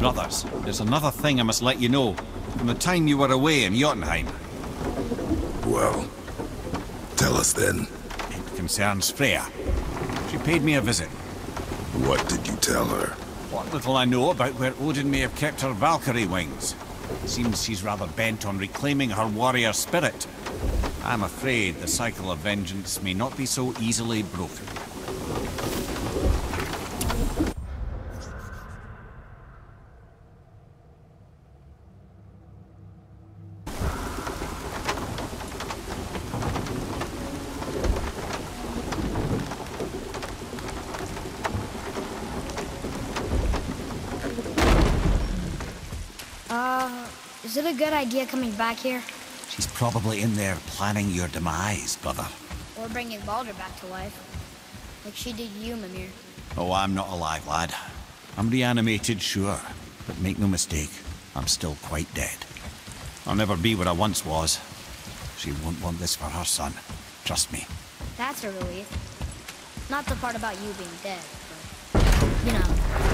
Brothers, there's another thing I must let you know. From the time you were away in Jotunheim, Well, tell us then. it concerns Freya. She paid me a visit. What did you tell her? What little I know about where Odin may have kept her Valkyrie wings. Seems she's rather bent on reclaiming her warrior spirit. I'm afraid the cycle of vengeance may not be so easily broken. Is it a good idea coming back here? She's probably in there planning your demise, brother. Or bringing Baldur back to life? Like she did you, Mimir. Oh, I'm not alive, lad. I'm reanimated, sure. But make no mistake, I'm still quite dead. I'll never be what I once was. She won't want this for her son. Trust me. That's a relief. Not the part about you being dead, but, you know.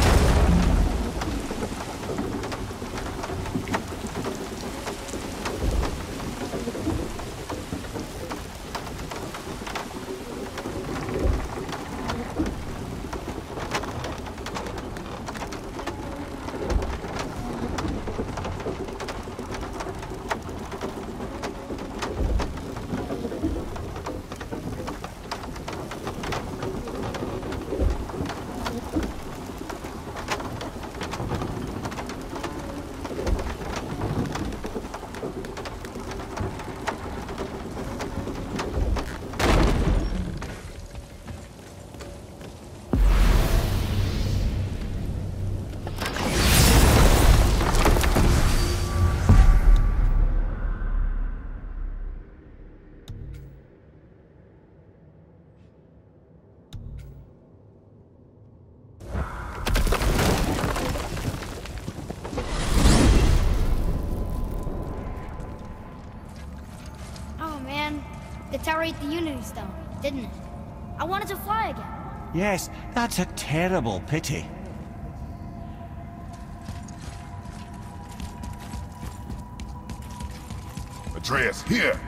The the Unity Stone, didn't it? I wanted to fly again. Yes, that's a terrible pity. Atreus, here!